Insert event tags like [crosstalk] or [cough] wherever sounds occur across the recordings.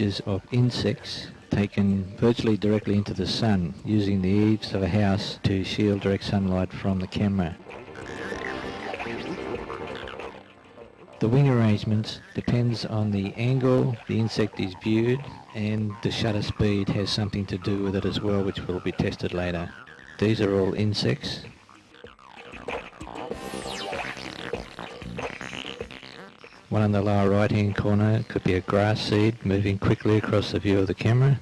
Images of insects taken virtually directly into the sun using the eaves of a house to shield direct sunlight from the camera. The wing arrangement depends on the angle the insect is viewed and the shutter speed has something to do with it as well which will be tested later. These are all insects. One in the lower right hand corner could be a grass seed moving quickly across the view of the camera.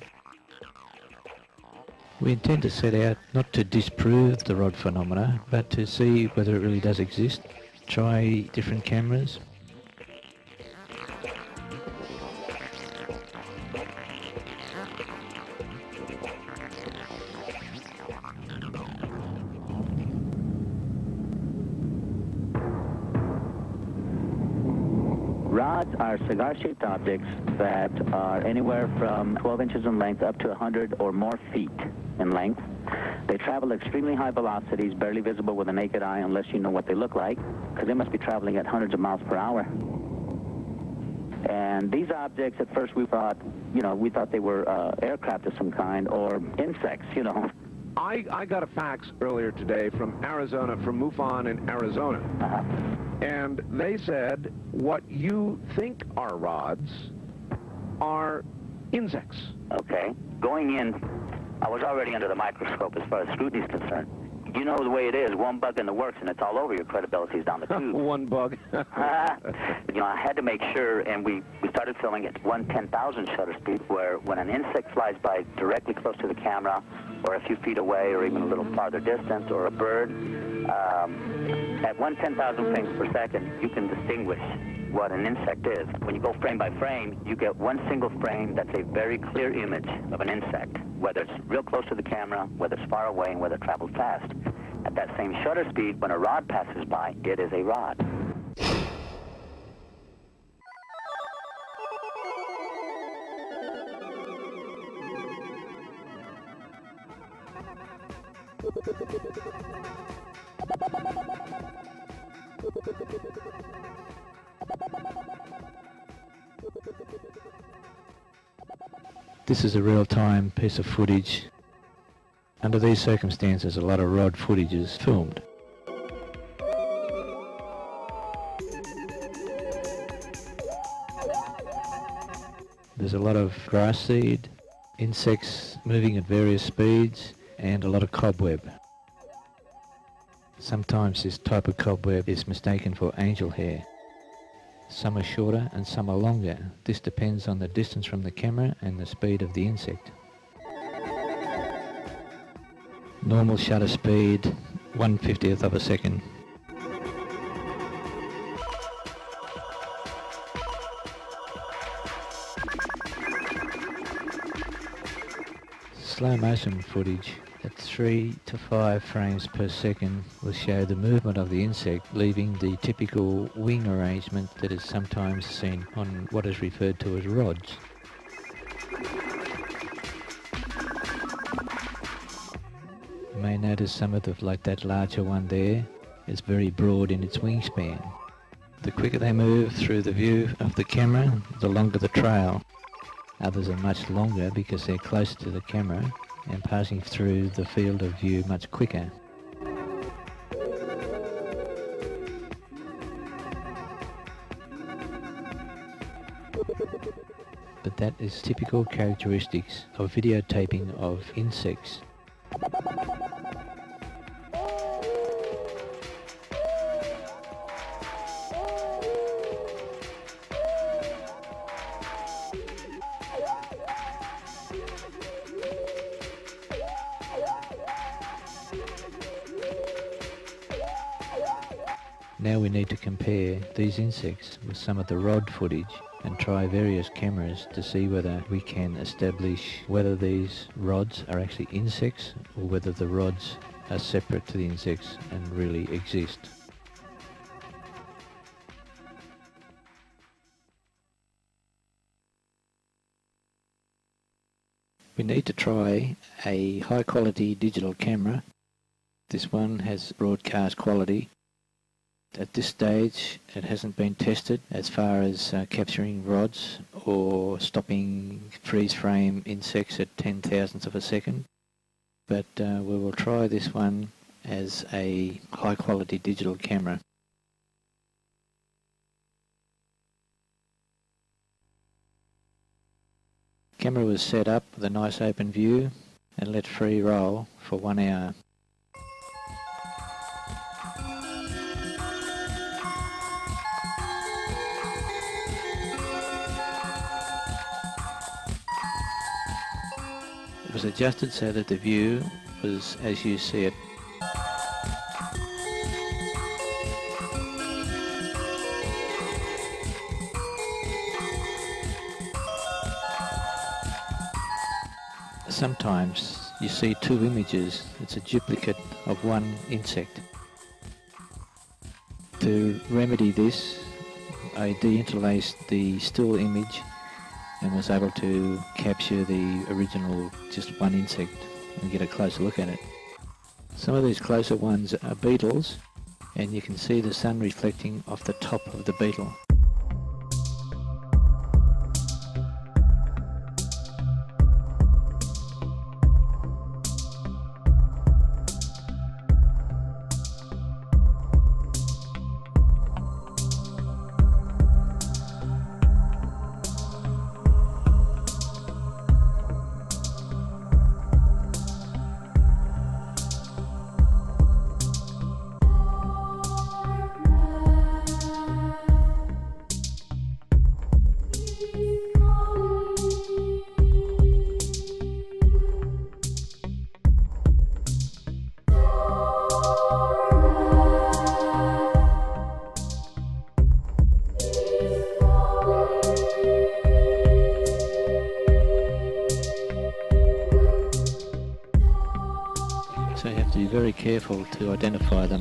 We intend to set out not to disprove the rod phenomena but to see whether it really does exist. Try different cameras, cigar-shaped objects that are anywhere from 12 inches in length up to 100 or more feet in length. They travel at extremely high velocities, barely visible with the naked eye unless you know what they look like, because they must be traveling at hundreds of miles per hour. And these objects, at first we thought, you know, we thought they were uh, aircraft of some kind or insects, you know. I, I got a fax earlier today from Arizona, from MUFON in Arizona. Uh-huh. And they said what you think are rods are insects. Okay. Going in, I was already under the microscope as far as scrutiny is concerned. You know the way it is, one bug in the works and it's all over, your credibility is down the [laughs] tube. One bug. [laughs] you know, I had to make sure, and we, we started filming at one ten thousand shutter speed, where when an insect flies by directly close to the camera, or a few feet away, or even a little farther distance, or a bird, um, at one ten thousand frames per second, you can distinguish what an insect is. When you go frame by frame, you get one single frame that's a very clear image of an insect, whether it's real close to the camera, whether it's far away, and whether it traveled fast. At that same shutter speed, when a rod passes by, it is a rod. [laughs] This is a real-time piece of footage. Under these circumstances, a lot of rod footage is filmed. There's a lot of grass seed, insects moving at various speeds, and a lot of cobweb. Sometimes this type of cobweb is mistaken for angel hair. Some are shorter and some are longer. This depends on the distance from the camera and the speed of the insect. Normal shutter speed, 1 50th of a second. Slow motion footage at 3 to 5 frames per second will show the movement of the insect leaving the typical wing arrangement that is sometimes seen on what is referred to as rods. You may notice some of the, like that larger one there, is very broad in its wingspan. The quicker they move through the view of the camera, the longer the trail. Others are much longer because they're closer to the camera and passing through the field of view much quicker. But that is typical characteristics of videotaping of insects. These insects with some of the rod footage and try various cameras to see whether we can establish whether these rods are actually insects or whether the rods are separate to the insects and really exist. We need to try a high quality digital camera. This one has broadcast quality At this stage, it hasn't been tested as far as uh, capturing rods or stopping freeze frame insects at ten thousandths of a second. But uh, we will try this one as a high quality digital camera. Camera was set up with a nice open view and let free roll for one hour. Was adjusted so that the view was as you see it. Sometimes you see two images. It's a duplicate of one insect. To remedy this, I deinterlaced the still image and was able to capture the original just one insect and get a closer look at it. Some of these closer ones are beetles and you can see the sun reflecting off the top of the beetle.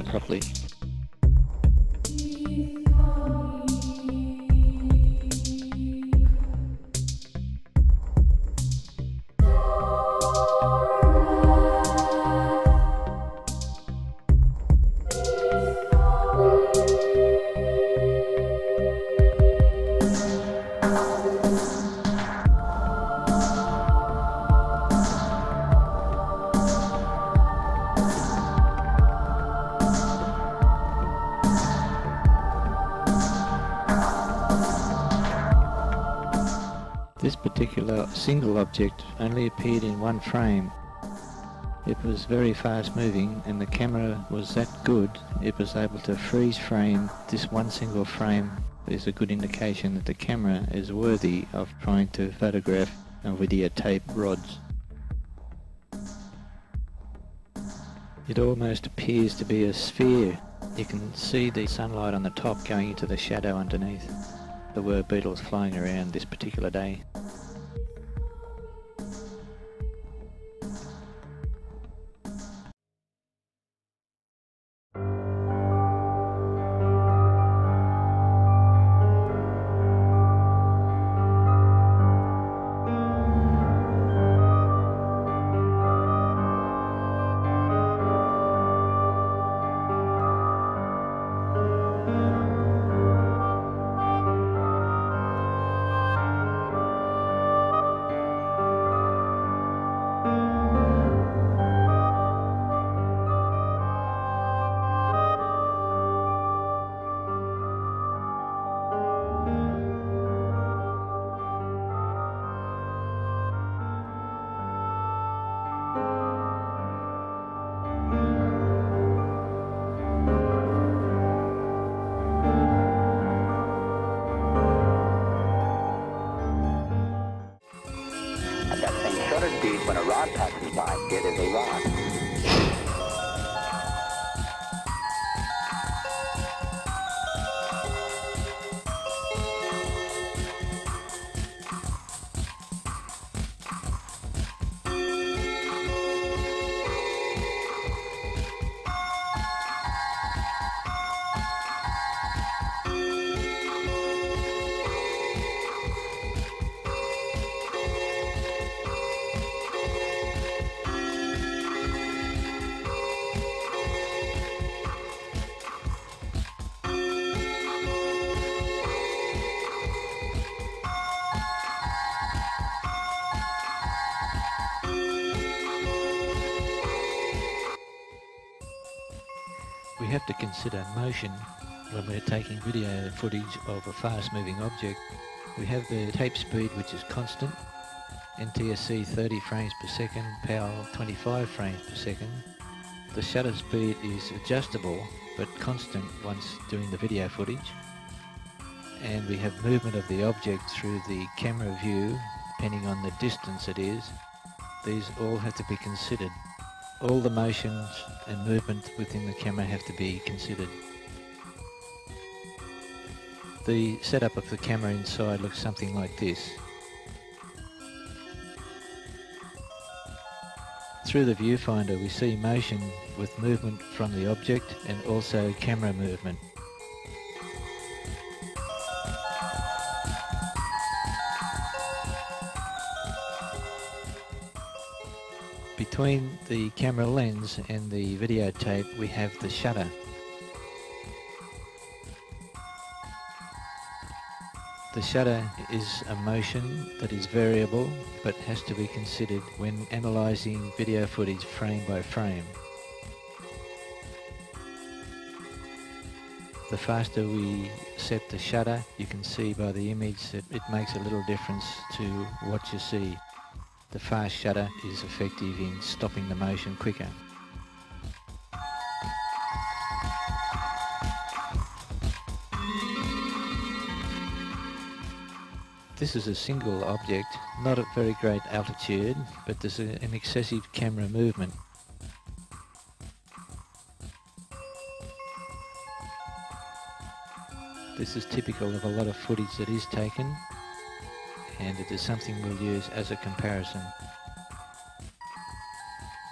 Properly. Object only appeared in one frame. It was very fast moving and the camera was that good it was able to freeze frame this one single frame is a good indication that the camera is worthy of trying to photograph and videotape rods. It almost appears to be a sphere. You can see the sunlight on the top going into the shadow underneath. There were beetles flying around this particular day. We have to consider motion when we're taking video footage of a fast moving object. We have the tape speed which is constant, NTSC 30 frames per second, PAL 25 frames per second. The shutter speed is adjustable but constant once doing the video footage. And we have movement of the object through the camera view depending on the distance it is. These all have to be considered. All the motions and movement within the camera have to be considered. The setup of the camera inside looks something like this. Through the viewfinder we see motion with movement from the object and also camera movement. Between the camera lens and the videotape we have the shutter. The shutter is a motion that is variable but has to be considered when analysing video footage frame by frame. The faster we set the shutter, you can see by the image that it makes a little difference to what you see. The fast shutter is effective in stopping the motion quicker. This is a single object, not at very great altitude, but there's an excessive camera movement. This is typical of a lot of footage that is taken and it is something we'll use as a comparison.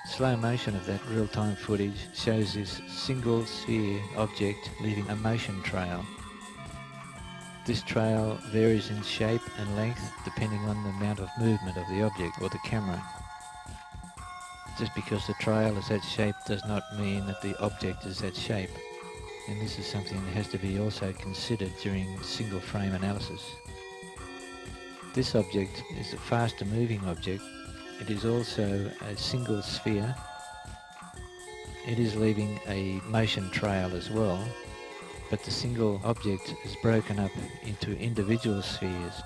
Slow motion of that real-time footage shows this single sphere object leaving a motion trail. This trail varies in shape and length depending on the amount of movement of the object or the camera. Just because the trail is that shape does not mean that the object is that shape and this is something that has to be also considered during single frame analysis. This object is a faster moving object. It is also a single sphere. It is leaving a motion trail as well, but the single object is broken up into individual spheres.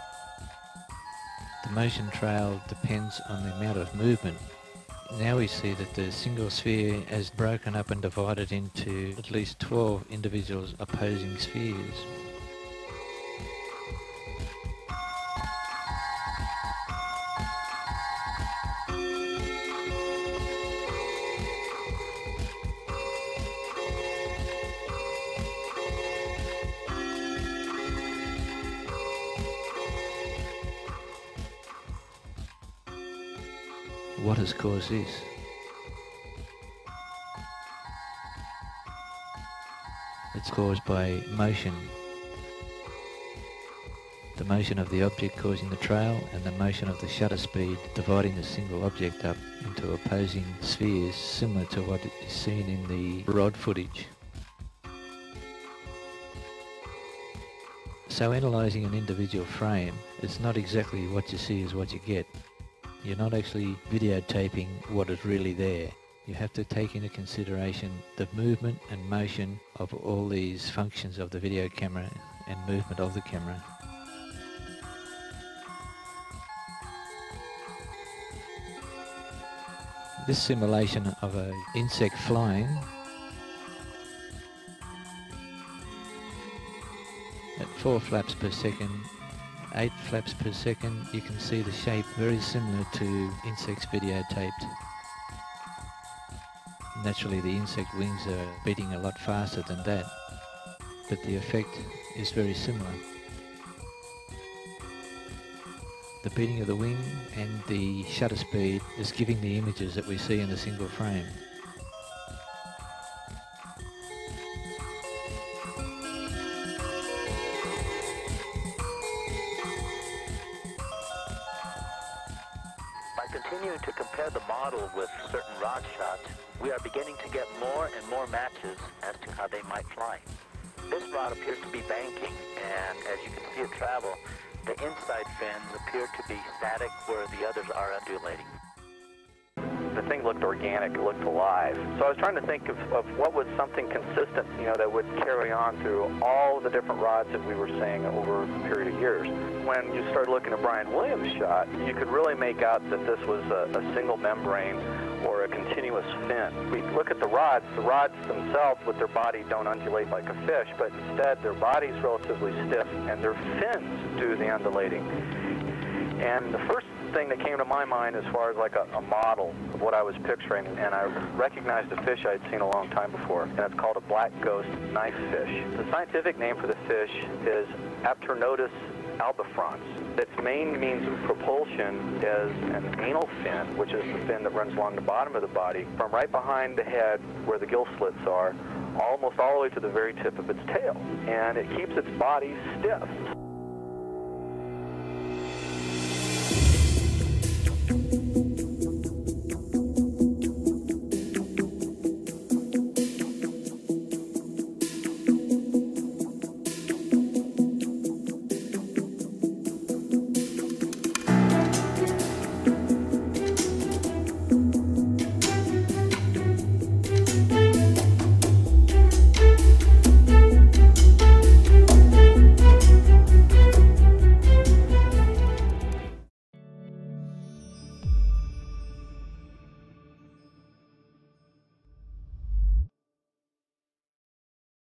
The motion trail depends on the amount of movement now we see that the single sphere is broken up and divided into at least 12 individual opposing spheres. Has caused this? It's caused by motion. The motion of the object causing the trail and the motion of the shutter speed dividing the single object up into opposing spheres similar to what is seen in the rod footage. So analysing an individual frame, it's not exactly what you see is what you get. You're not actually videotaping what is really there. You have to take into consideration the movement and motion of all these functions of the video camera and movement of the camera. This simulation of an insect flying at 4 flaps per second 8 flaps per second, you can see the shape very similar to insects videotaped. Naturally the insect wings are beating a lot faster than that, but the effect is very similar. The beating of the wing and the shutter speed is giving the images that we see in a single frame. Appear to be static where the others are undulating. The thing looked organic, it looked alive. So I was trying to think of, of what was something consistent, you know, that would carry on through all the different rods that we were seeing over a period of years. When you started looking at Brian Williams' shot, you could really make out that this was a, a single membrane or a continuous fin. We look at the rods, the rods themselves with their body don't undulate like a fish, but instead their body's relatively stiff and their fins do the undulating. And the first thing that came to my mind as far as like a, a, model of what I was picturing, and I recognized a fish I'd seen a long time before, and it's called a black ghost knife fish. The scientific name for the fish is Apteronotus albifrons. Its main means of propulsion is an anal fin, which is the fin that runs along the bottom of the body, from right behind the head where the gill slits are, almost all the way to the very tip of its tail. And it keeps its body stiff.